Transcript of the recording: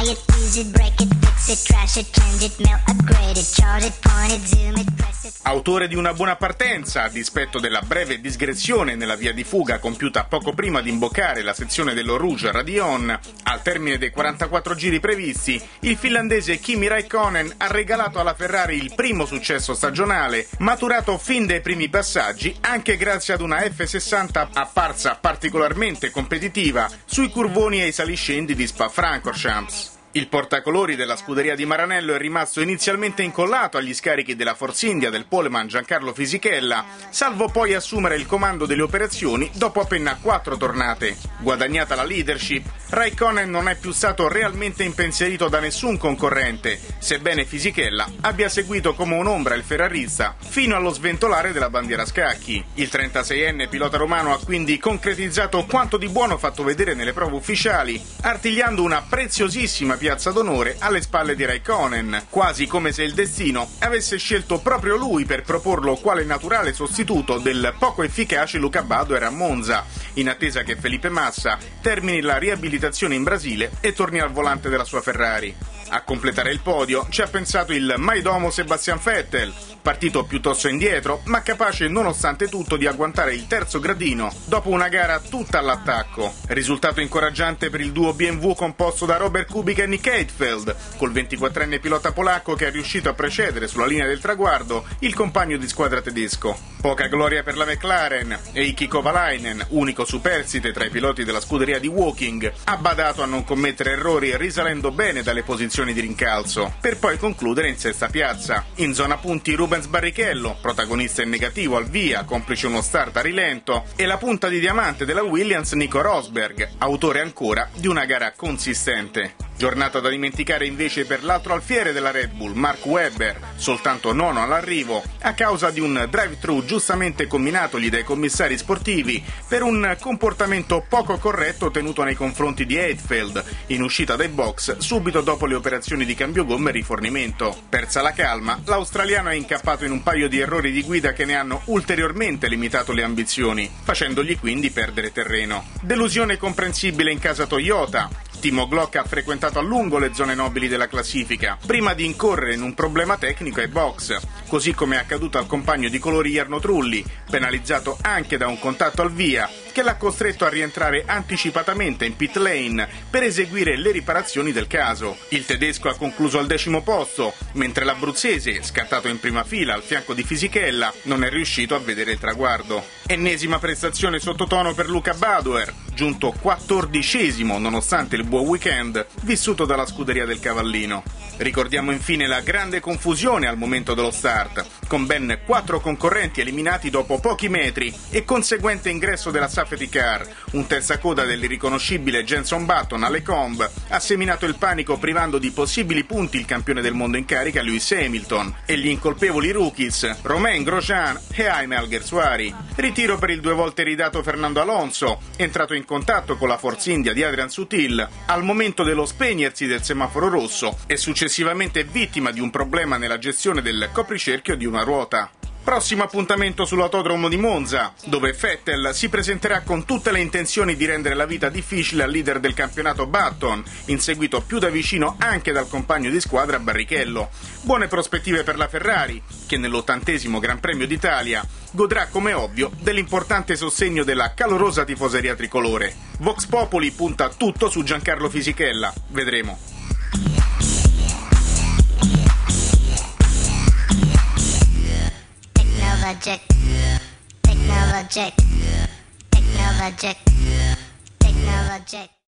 Buy it, use it, break it, Autore di una buona partenza, a dispetto della breve disgrezione nella via di fuga compiuta poco prima di imboccare la sezione dello Rouge Radion, al termine dei 44 giri previsti, il finlandese Kimi Raikkonen ha regalato alla Ferrari il primo successo stagionale, maturato fin dai primi passaggi anche grazie ad una F60 apparsa particolarmente competitiva sui curvoni e i saliscendi di Spa-Francorchamps. Il portacolori della scuderia di Maranello è rimasto inizialmente incollato agli scarichi della Force India del poleman Giancarlo Fisichella, salvo poi assumere il comando delle operazioni dopo appena quattro tornate. Guadagnata la leadership, Raikkonen non è più stato realmente impensierito da nessun concorrente, sebbene Fisichella abbia seguito come un'ombra il ferrarista fino allo sventolare della bandiera scacchi. Il 36enne pilota romano ha quindi concretizzato quanto di buono fatto vedere nelle prove ufficiali, artigliando una preziosissima piazza d'onore alle spalle di Raikkonen, quasi come se il destino avesse scelto proprio lui per proporlo quale naturale sostituto del poco efficace Luca Badoer a Monza, in attesa che Felipe Massa termini la riabilitazione in Brasile e torni al volante della sua Ferrari. A completare il podio ci ha pensato il maidomo Sebastian Vettel, partito piuttosto indietro, ma capace nonostante tutto di agguantare il terzo gradino dopo una gara tutta all'attacco. Risultato incoraggiante per il duo BMW composto da Robert Kubica e Nick Heidfeld, col 24enne pilota polacco che è riuscito a precedere sulla linea del traguardo il compagno di squadra tedesco. Poca gloria per la McLaren e Iki Kovalainen, unico superstite tra i piloti della scuderia di Walking, ha badato a non commettere errori risalendo bene dalle posizioni di rincalzo, per poi concludere in sesta piazza. In zona punti Rubens Barrichello, protagonista in negativo al via, complice uno start a rilento, e la punta di diamante della Williams Nico Rosberg, autore ancora di una gara consistente. Giornata da dimenticare invece per l'altro alfiere della Red Bull, Mark Webber, soltanto nono all'arrivo, a causa di un drive-thru giustamente combinatogli dai commissari sportivi per un comportamento poco corretto tenuto nei confronti di Heidfeld, in uscita dai box subito dopo le operazioni di cambio gomme e rifornimento. Persa la calma, l'australiano è incappato in un paio di errori di guida che ne hanno ulteriormente limitato le ambizioni, facendogli quindi perdere terreno. Delusione comprensibile in casa Toyota, Timo Glock ha frequentato a lungo le zone nobili della classifica, prima di incorrere in un problema tecnico ai box, così come è accaduto al compagno di colori Jarno Trulli, penalizzato anche da un contatto al via che l'ha costretto a rientrare anticipatamente in pit lane per eseguire le riparazioni del caso. Il tedesco ha concluso al decimo posto, mentre l'abruzzese, scattato in prima fila al fianco di Fisichella, non è riuscito a vedere il traguardo. Ennesima prestazione sottotono per Luca Badoer, giunto quattordicesimo nonostante il buon weekend vissuto dalla scuderia del Cavallino. Ricordiamo infine la grande confusione al momento dello start, con ben quattro concorrenti eliminati dopo pochi metri e conseguente ingresso della safety car. Un terzacoda dell'irriconoscibile Jenson Button alle comb ha seminato il panico privando di possibili punti il campione del mondo in carica Lewis Hamilton e gli incolpevoli rookies Romain Grosjean e Jaime Alguersuari. Ritiro per il due volte ridato Fernando Alonso, entrato in contatto con la Forza India di Adrian Sutil al momento dello spegnersi del semaforo rosso e successivamente vittima di un problema nella gestione del copricerchio di una ruota. Prossimo appuntamento sull'autodromo di Monza, dove Vettel si presenterà con tutte le intenzioni di rendere la vita difficile al leader del campionato Button, inseguito più da vicino anche dal compagno di squadra Barrichello. Buone prospettive per la Ferrari, che nell'ottantesimo Gran Premio d'Italia godrà come ovvio dell'importante sostegno della calorosa tifoseria tricolore. Vox Populi punta tutto su Giancarlo Fisichella, vedremo. Technologic. Technologic. Technologic. Technologic.